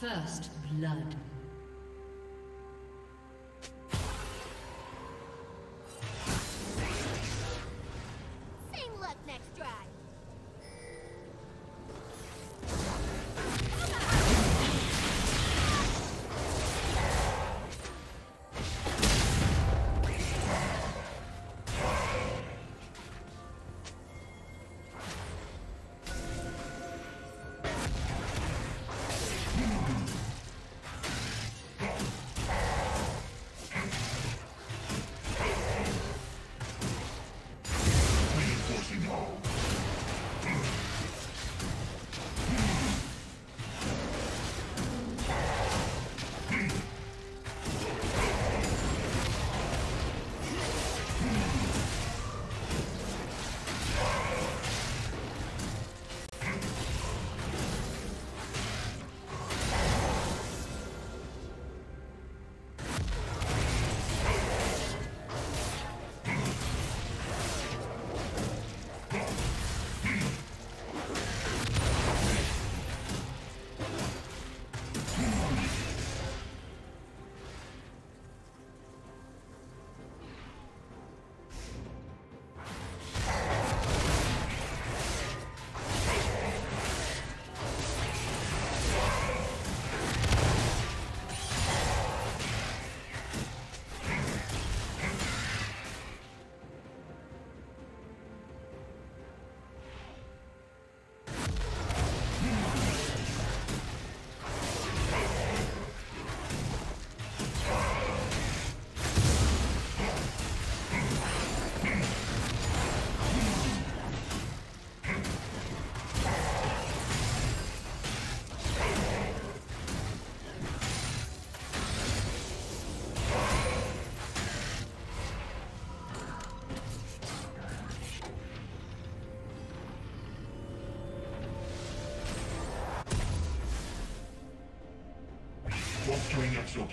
First blood.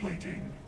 Altering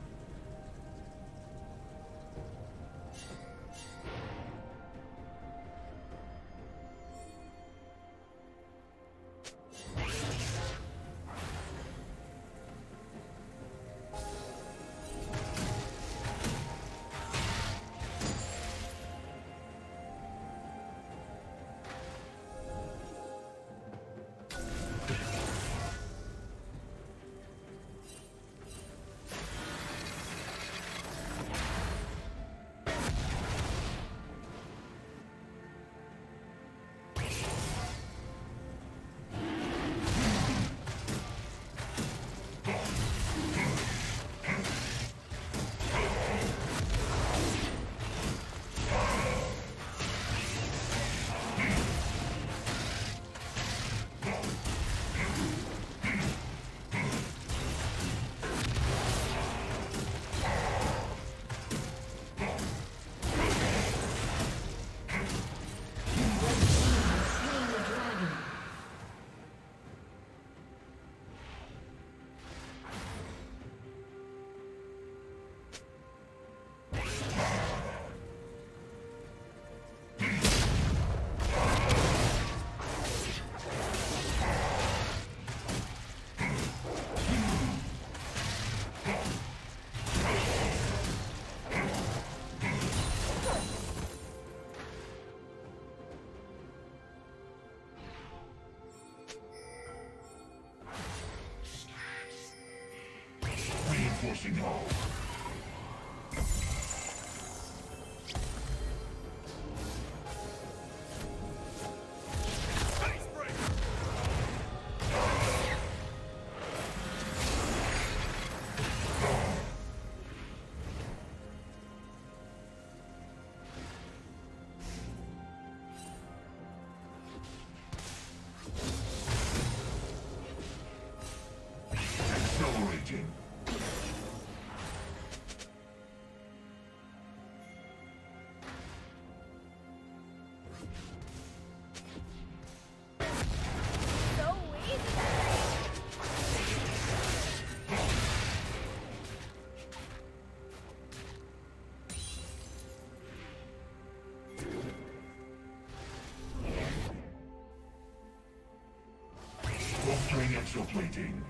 exoplating.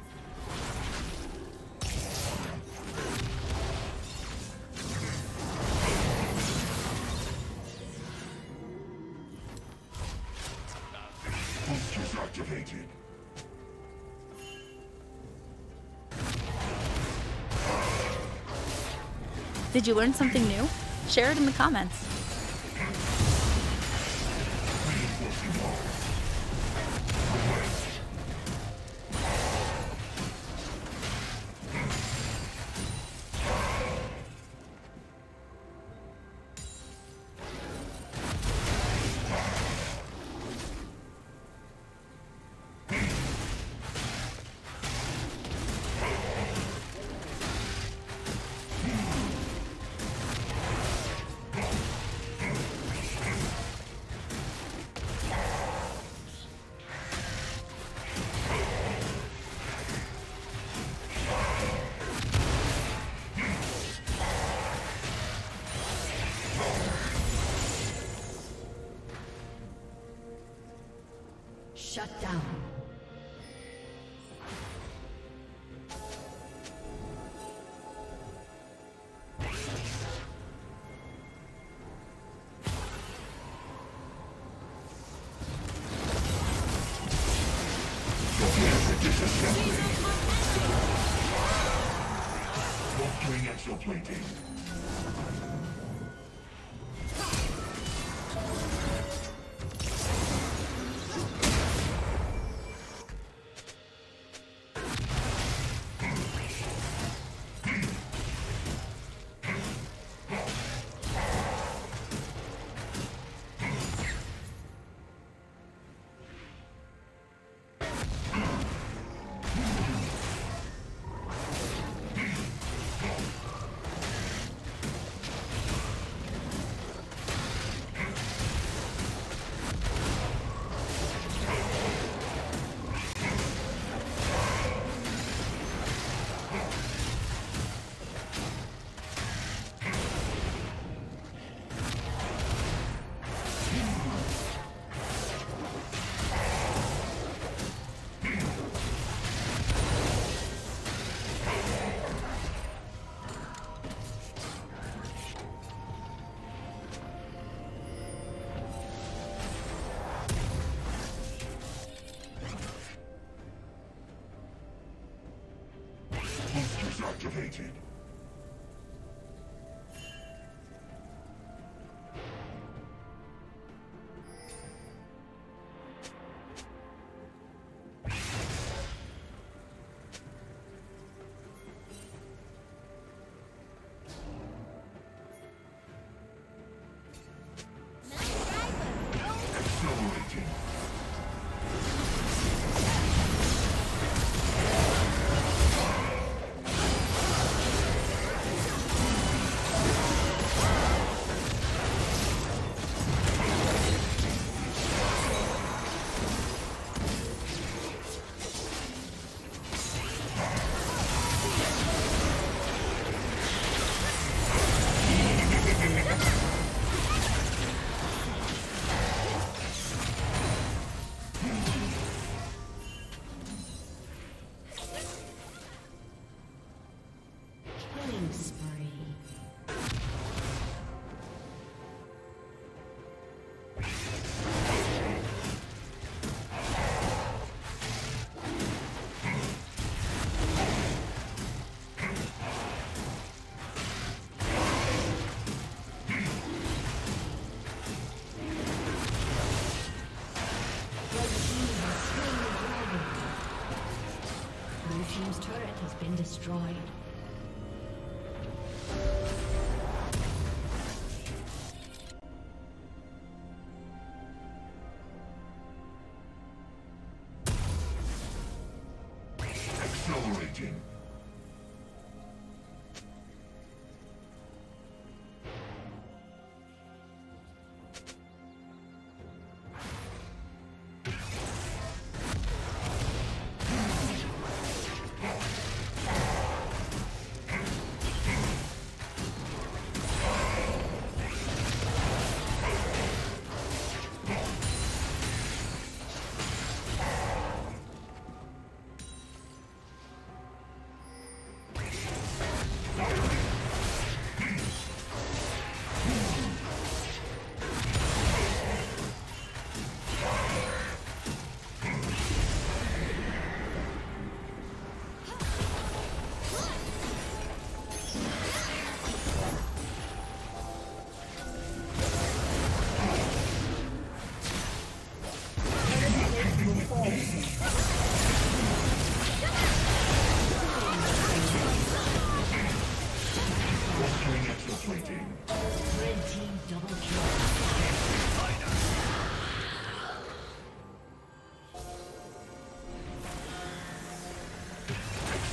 Boosters activated. Did you learn something new? Share it in the comments. Shut down. Rupturing exoplating.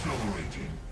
Accelerating.